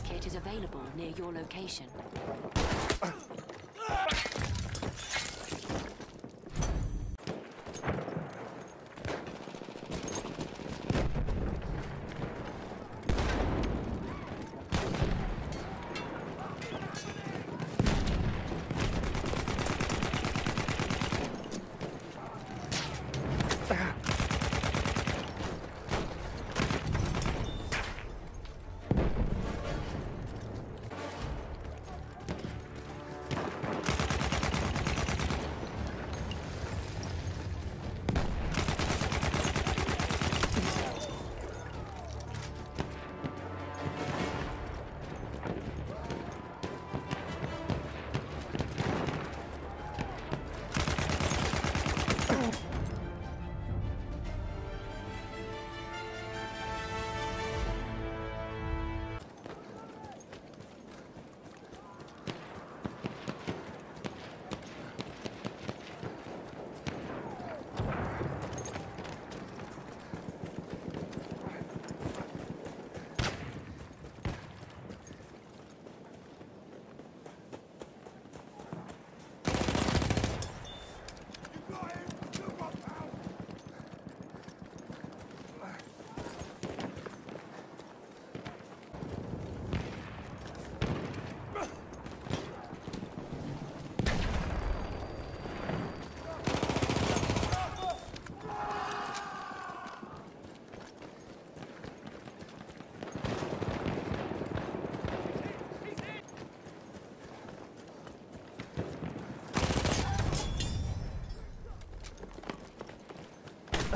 kit is available near your location.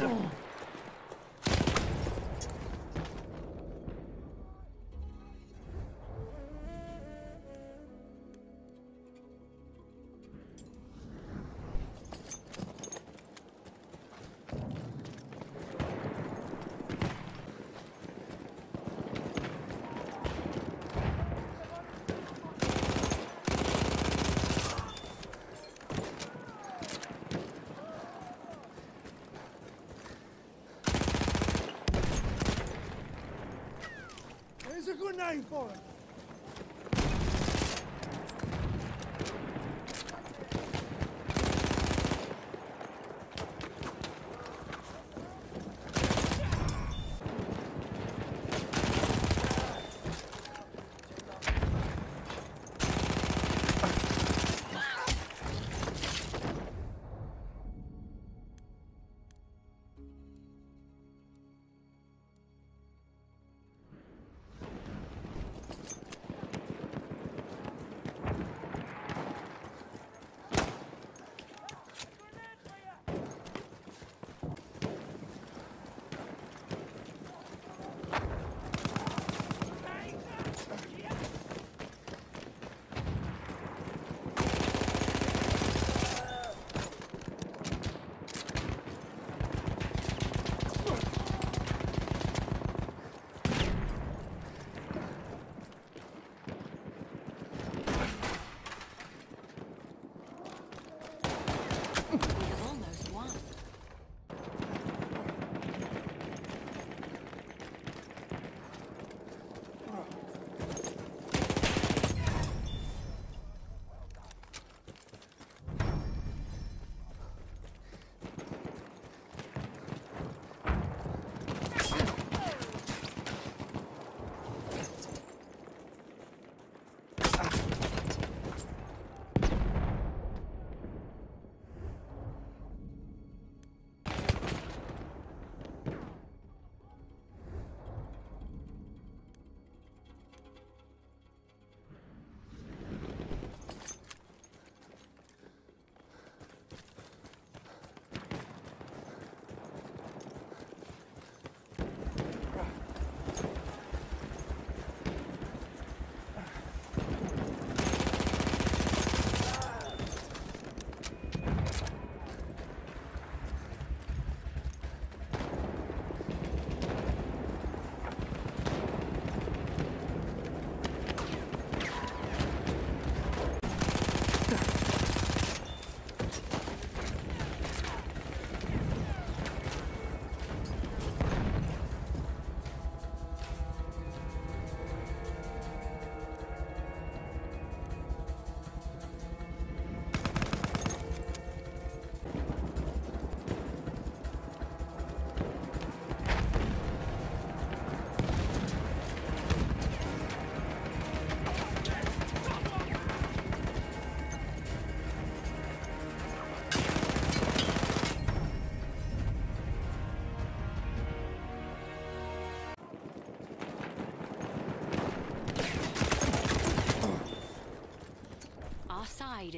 Oh.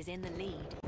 is in the lead.